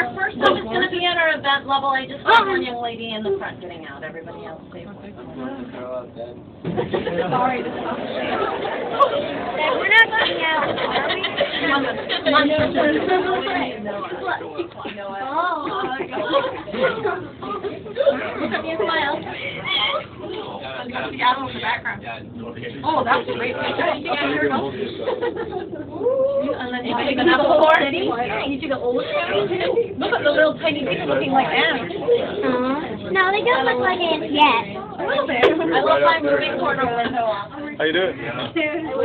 our first one is gonna be at our event level. I just saw one young lady in the front getting out. Everybody else stay. Sorry. We're not getting out, are we? Look at me and smile. The animal in the background. Oh, that's a great picture. Yeah, here we go. And then you take an apple core. You take a old Look at the little tiny people looking like ants. Aw. No, they don't look like ants yet. A little bit. I love my moving corner window. How you doing?